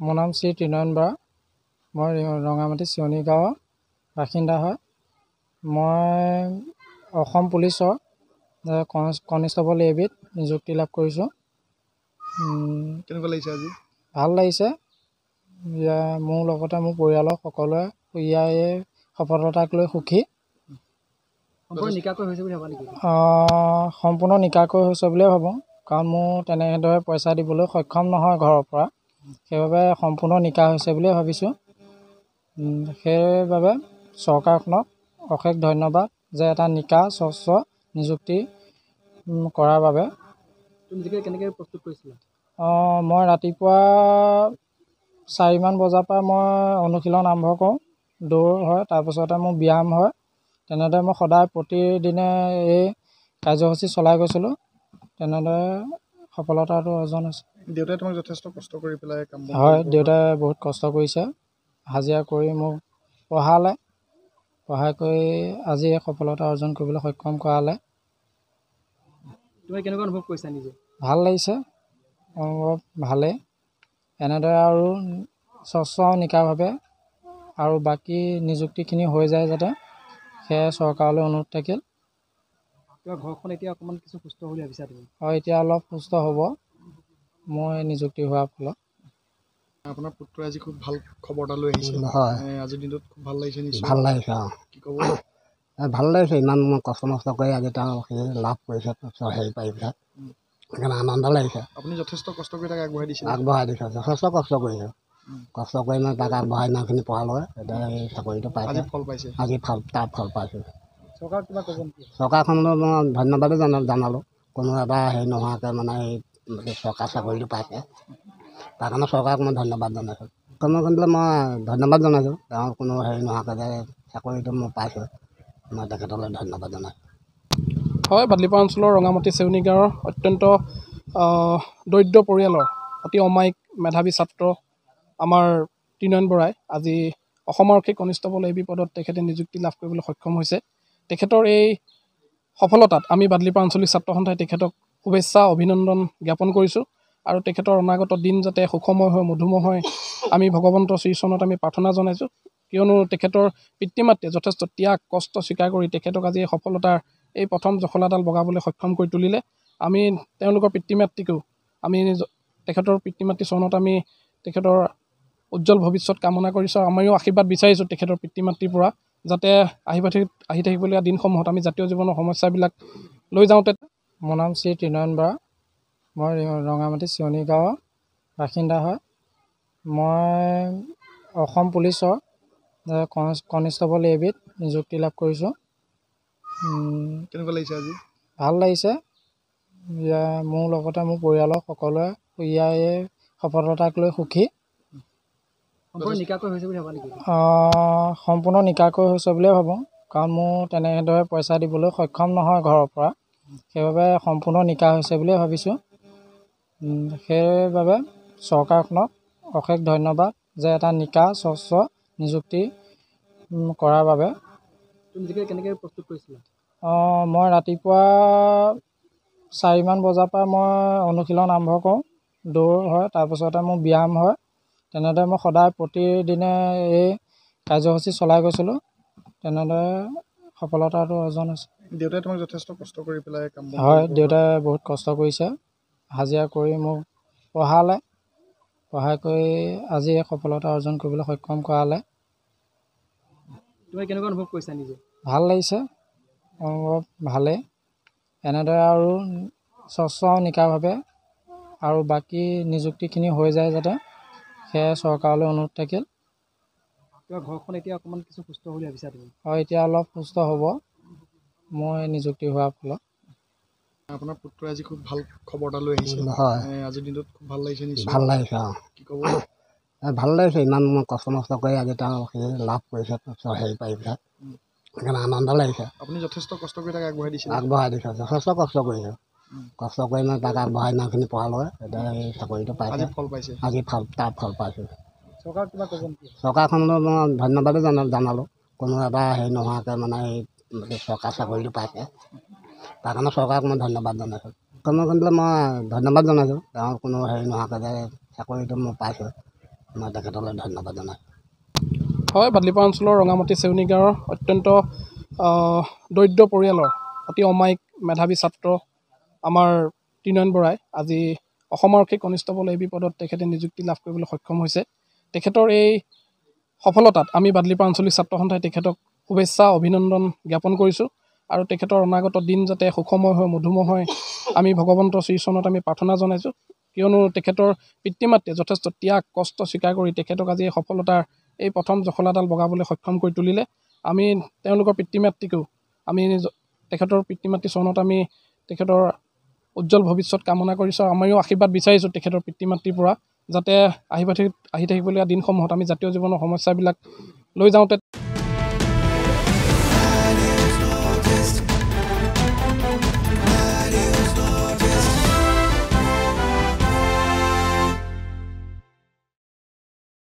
মোৰ নাম শ্ৰী ত্ৰিনয়ন বৰা। মই ৰঙামাটি চিয়নি গাঁৱৰ বাসিন্দা হয়। মই অসম পুলিচৰ কনিষ্টবল এ বিত নিযুক্তি লাভ কৰিছোঁ। কেনেকুৱা লাগিছে আজি? ভাল লাগিছে। মোৰ লগতে মোৰ পৰিয়ালৰ সকলোৱে ইয়াৰ এই সফলতাক লৈ সুখী। সম্পূৰ্ণ নিকাকৈ হৈছে বুলিয়ে ভাবোঁ। কাৰণ মোৰ তেনেদৰে পইচা দিবলৈ সক্ষম নহয় ঘৰৰ পৰা। সেইবাবে সম্পূৰ্ণ নিকা হৈছে বুলিয়ে ভাবিছোঁ। সেইবাবে চৰকাৰখনক অশেষ ধন্যবাদ যে এটা নিকা স্বচ্ছ নিযুক্তি কৰাৰ বাবে। কেনেকৈ প্ৰস্তুত কৰিছিলা? মই ৰাতিপুৱা চাৰিমান বজাৰ পৰা মই অনুশীলন আৰম্ভ কৰোঁ। দৌৰ হয় তাৰপিছতে মোৰ ব্যায়াম হয়। তেনেদৰে মই সদায় প্ৰতিদিনে এই কাৰ্যসূচী চলাই গৈছিলোঁ। তেনেদৰে সফলতাটো অৰ্জন হৈছে দেউতাই তোমাক যথেষ্ট কষ্ট কৰি পেলাই কাম হয় দেউতাই বহুত কষ্ট কৰিছে। হাজিৰা কৰি মোক পঢ়ালে। পঢ়াই কৰি আজি সফলতা অৰ্জন কৰিবলৈ সক্ষম কৰালে। তুমি কেনেকুৱা অনুভৱ কৰিছা নিজে? ভাল লাগিছে। অনুভৱ ভালেই। এনেদৰে আৰু স্বচ্ছ নিকাভাৱে আৰু বাকী নিযুক্তিখিনি হৈ যায় যাতে সেয়াই চৰকাৰলৈ অনুৰোধ থাকিল। তোমাৰ ঘৰখন এতিয়া অকণমান কিছু সুস্থ বুলি ভাবিছা তুমি? হয় এতিয়া অলপ সুস্থ হ'ব। মই নিযুক্তি হোৱাৰ ফলত। আপোনাৰ পুত্ৰই আজি খুব ভাল খবৰ এটা লৈ আহিছে। হয়। আজিৰ দিনটোত খুব ভাল লাগিছে নিশ্চয়। ভাল লাগিছে অঁ। কি ক'ব? ভাল লাগিছে ইমান কষ্ট মষ্ট কৰি আজি তেওঁ সেই লাভ কৰিছে হেৰি পেলাই। সেইকাৰণে আনন্দ লাগিছে। আপুনি যথেষ্ট কষ্ট কৰি তাক আগবঢ়াই দিছে। আগবঢ়াই দিছে যথেষ্ট কষ্ট কৰিছে। কষ্ট কৰি মই তাক আগবঢ়াই ইমানখিনি পঢ়ালোঁ এতিয়া এই চাকৰিটো আজি পাইছে ফল পাইছে। আজি ফল তাৰ ফল পাইছোঁ। চৰকাৰক কিবা ক'ব চৰকাৰখনলৈ মই ধন্যবাদো জনা জনালোঁ। কোনো এটা হেৰি নোহোৱাকৈ মানে এই চৰকাৰ চাকৰিটো পাইছে। তাৰ কাৰণে চৰকাৰক মই ধন্যবাদ জনাইছোঁ। কৰ্মখণ্ডলৈ মই ধন্যবাদ জনাইছোঁ। তেওঁৰ কোনো হেৰি নোহোৱাকৈ যে চাকৰিটো মই পাইছোঁ। মই তেখেতলৈ ধন্যবাদ জনাইছোঁ। হয় বাদলিপাৰা অঞ্চলৰ ৰঙামাটি চেউনি গাঁৱৰ অত্যন্ত দৰিদ্ৰ পৰিয়ালৰ অতি অমায়িক মেধাৱী ছাত্ৰ আমাৰ ত্ৰিনয়ন বৰাই আজি অসম আৰক্ষী কনিষ্টবল এ বি পদত তেখেতে নিযুক্তি লাভ কৰিবলৈ সক্ষম হৈছে। তেখেতৰ এই সফলতাত আমি বাদলিপাৰা আঞ্চলিক ছাত্ৰ সন্থাই তেখেতক শুভেচ্ছা অভিনন্দন জ্ঞাপন কৰিছোঁ। আৰু তেখেতৰ অনাগত দিন যাতে সুখময় হৈ মধুময় হয় আমি ভগৱন্তৰ শ্ৰীচৰণত আমি প্ৰাৰ্থনা জনাইছোঁ। কিয়নো তেখেতৰ পিতৃ মাতৃয়ে যথেষ্ট ত্যাগ কষ্ট স্বীকাৰ কৰি তেখেতক আজি এই সফলতাৰ এই প্ৰথম জখলাডাল বগাবলৈ সক্ষম কৰি তুলিলে। আমি তেওঁলোকৰ পিতৃ মাতৃকো আমি তেখেতৰ পিতৃ মাতৃ চৰণত আমি তেখেতৰ উজ্জ্বল ভৱিষ্যত কামনা কৰিছোঁ। আৰু আমিও আশীৰ্বাদ বিচাৰিছোঁ তেখেতৰ পিতৃ মাতৃৰ পৰা যাতে আহি পাঠি আহি থাকিবলগীয়া দিনসমূহত আমি জাতীয় জীৱনৰ সমস্যাবিলাক লৈ যাওঁতে মোৰ নাম শ্ৰী ত্ৰিনয়ন বৰা মই ৰঙামাটি চিয়নি গাঁৱৰ বাসিন্দা হয়। মই অসম পুলিচৰ কনিষ্টবল এ বিত নিযুক্তি লাভ কৰিছোঁ। কেনেকুৱা লাগিছে আজি? ভাল লাগিছে। মোৰ লগতে মোৰ পৰিয়ালৰ সকলোৱে ইয়াৰ এই সফলতাক লৈ সুখী। সম্পূৰ্ণ নিকাকৈ হৈছে বুলিয়ে ভাবোঁ। কাৰণ মোৰ তেনেদৰে পইচা দিবলৈ সক্ষম নহয় ঘৰৰ পৰা। সেইবাবে সম্পূৰ্ণ নিকা হৈছে বুলিয়ে ভাবিছোঁ। সেইবাবে চৰকাৰখনক অশেষ ধন্যবাদ যে এটা নিকা স্বচ্ছ নিযুক্তি কৰাৰ বাবে। কেনেকৈ প্ৰস্তুত কৰিছিলা? অঁ, মই ৰাতিপুৱা চাৰিমান বজাৰ পৰা মই অনুশীলন আৰম্ভ কৰোঁ। দৌৰ হয় তাৰপিছতে মোৰ ব্যায়াম হয়। তেনেদৰে মই সদায় প্ৰতিদিনে এই কাৰ্যসূচী চলাই গৈছিলোঁ। তেনেদৰে সফলতাটো অৰ্জন হৈছে দেউতাই তোমাক যথেষ্ট কষ্ট কৰি পেলাই কাম হয় দেউতাই বহুত কষ্ট কৰিছে। হাজিৰা কৰি মোক পঢ়ালে। পঢ়াই কৰি আজি এই সফলতা অৰ্জন কৰিবলৈ সক্ষম কৰালে। তুমি কেনেকুৱা অনুভৱ কৰিছা নিজে? ভাল লাগিছে। অনুভৱ ভালেই। এনেদৰে আৰু স্বচ্ছ নিকাভাৱে আৰু বাকী নিযুক্তিখিনি হৈ যায় যাতে সেয়াই চৰকাৰলৈ অনুৰোধ থাকিল। তোমাৰ ঘৰখন এতিয়া অকণমান কিছু সুস্থ বুলি ভাবিছা তুমি? হয় এতিয়া অলপ সুস্থ হ'ব। মই নিযুক্তি হোৱাৰ ফলত। আপোনাৰ পুত্ৰই আজি খুব ভাল খবৰ এটা লৈ আহিছে। হয়। এ, আজিৰ দিনটোত খুব ভাল লাগিছে নিশ্চয়। ভাল লাগিছে অঁ। কি ক'ব? ভাল লাগিছে। ইমান কষ্ট মষ্ট কৰি আজি তেওঁ সেই লাভ কৰিছে হেৰি পেলাই সেইকাৰণে আনন্দ লাগিছে। আপুনি যথেষ্ট কষ্ট কৰি তাক আগবঢ়াই দিছে। আগবঢ়াই দিছে যথেষ্ট কষ্ট কৰিছে। কষ্ট কৰি মই তাক আগবঢ়াই ইমানখিনি পঢ়ালোঁ। এতিয়া এই চাকৰিটো আজি পাইছে ফল পাইছে। আজি ফল তাৰ ফল পাইছোঁ। চৰকাৰখনলৈ মই ধন্যবাদো জনা জনালোঁ। কোনো এটা হেৰি নোহোৱাকৈ মানে এই চৰকাৰ চাকৰিটো পাইছে। তাৰ কাৰণে চৰকাৰক মই ধন্যবাদ জনাইছোঁ। কৰ্মখণ্ডলৈ মই ধন্যবাদ জনাইছোঁ। তেওঁৰ কোনো হেৰি নোহোৱাকৈ যে চাকৰিটো মই পাইছোঁ। মই তেখেতলৈ ধন্যবাদ জনাইছোঁ। হয় বাদলিপৰা অঞ্চলৰ ৰঙামাটি চেউনি গাঁৱৰ অত্যন্ত দৰিদ্ৰ পৰিয়ালৰ অতি অমায়িক মেধাৱী ছাত্ৰ আমাৰ ত্ৰিনয়ন বৰাই আজি অসম আৰক্ষী কনিষ্টবল এই বিপদত তেখেতে নিযুক্তি লাভ কৰিবলৈ সক্ষম হৈছে। তেখেতৰ এই সফলতাত আমি বাদলিপৰা আঞ্চলিক ছাত্ৰ সন্থাই তেখেতক শুভেচ্ছা অভিনন্দন জ্ঞাপন কৰিছোঁ আৰু তেখেতৰ অনাগত দিন যাতে সুখময় হৈ মধুময় হয় আমি ভগৱন্তৰ শ্ৰীচৰণত আমি প্ৰাৰ্থনা জনাইছোঁ। কিয়নো তেখেতৰ পিতৃ মাতৃয়ে যথেষ্ট ত্যাগ কষ্ট স্বীকাৰ কৰি তেখেতক আজি এই সফলতাৰ এই প্ৰথম জখলাডাল বগাবলৈ সক্ষম কৰি তুলিলে। আমি তেওঁলোকৰ পিতৃ মাতৃকেও আমি তেখেতৰ পিতৃ মাতৃ চৰণত আমি তেখেতৰ উজ্জ্বল ভৱিষ্যত কামনা কৰিছোঁ। আৰু আমিও আশীৰ্বাদ বিচাৰিছোঁ তেখেতৰ পিতৃ মাতৃৰ পৰা। যাতে আহিব আহি থাকিবলগীয়া দিনসমূহত আমি জাতীয় জীৱনৰ সমস্যাবিলাক লৈ যাওঁতে